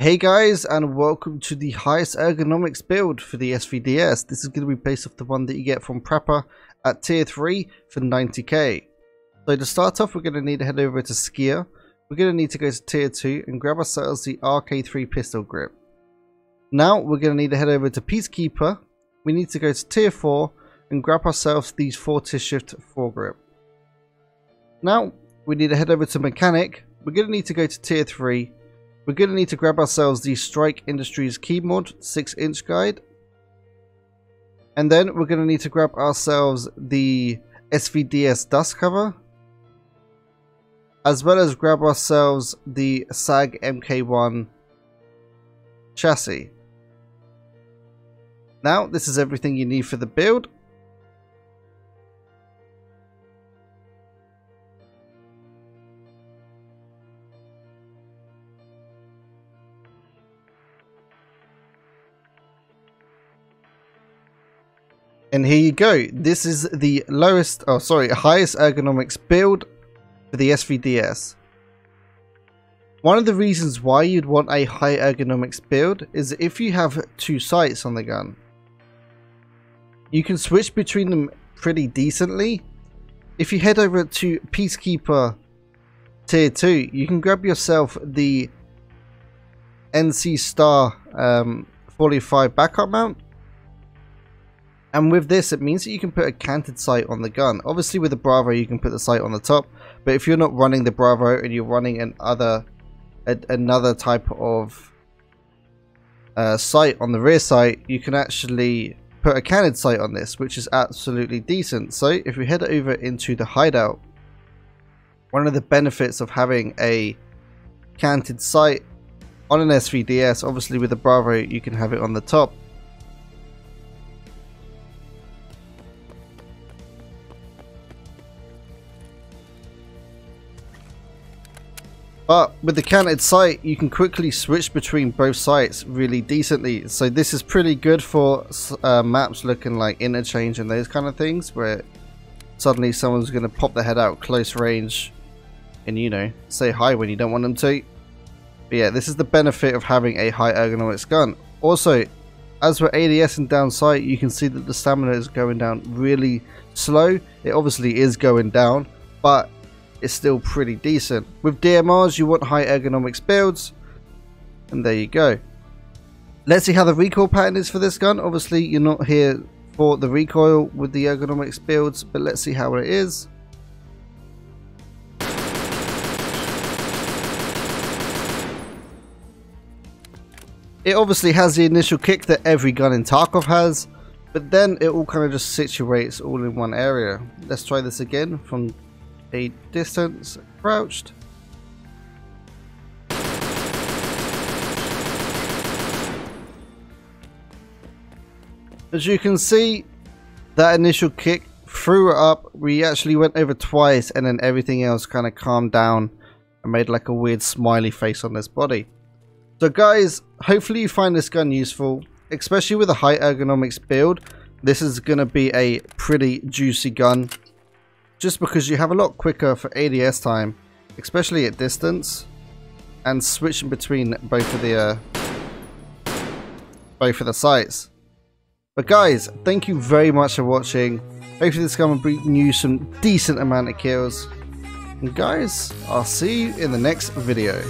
Hey guys and welcome to the highest ergonomics build for the SVDS. This is going to be based off the one that you get from Prapor at tier 3 for 90k. So to start off we're going to need to head over to Skier. We're going to need to go to tier 2 and grab ourselves the RK3 pistol grip. Now we're going to need to head over to Peacekeeper. We need to go to tier 4 and grab ourselves these Fortis Shift foregrip. Now we need to head over to Mechanic. We're going to need to go to tier 3 we're going to need to grab ourselves the Strike Industries Keymod 6 inch guide. And then we're going to need to grab ourselves the SVDS dust cover. As well as grab ourselves the SAG MK1 chassis. Now, this is everything you need for the build. And here you go. This is the lowest, oh sorry, highest ergonomics build for the SVDS. One of the reasons why you'd want a high ergonomics build is if you have two sights on the gun. You can switch between them pretty decently. If you head over to Peacekeeper Tier 2, you can grab yourself the NC Star um, 45 backup mount and with this, it means that you can put a canted sight on the gun. Obviously, with the Bravo, you can put the sight on the top. But if you're not running the Bravo and you're running an other, a, another type of uh, sight on the rear sight, you can actually put a canted sight on this, which is absolutely decent. So if we head over into the hideout, one of the benefits of having a canted sight on an SVDS, obviously with the Bravo, you can have it on the top But with the canted sight, you can quickly switch between both sights really decently. So this is pretty good for uh, maps looking like interchange and those kind of things, where suddenly someone's going to pop their head out close range and, you know, say hi when you don't want them to. But yeah, this is the benefit of having a high ergonomics gun. Also, as for ADS and down sight, you can see that the stamina is going down really slow. It obviously is going down, but is still pretty decent. With DMRs, you want high ergonomics builds, and there you go. Let's see how the recoil pattern is for this gun. Obviously, you're not here for the recoil with the ergonomics builds, but let's see how it is. It obviously has the initial kick that every gun in Tarkov has, but then it all kind of just situates all in one area. Let's try this again from a distance crouched. As you can see, that initial kick threw it up. We actually went over twice and then everything else kind of calmed down and made like a weird smiley face on this body. So guys, hopefully you find this gun useful, especially with a high ergonomics build. This is going to be a pretty juicy gun just because you have a lot quicker for ADS time, especially at distance, and switching between both of the uh, both of the sights. But guys, thank you very much for watching. Hopefully this game will bring you some decent amount of kills. And guys, I'll see you in the next video.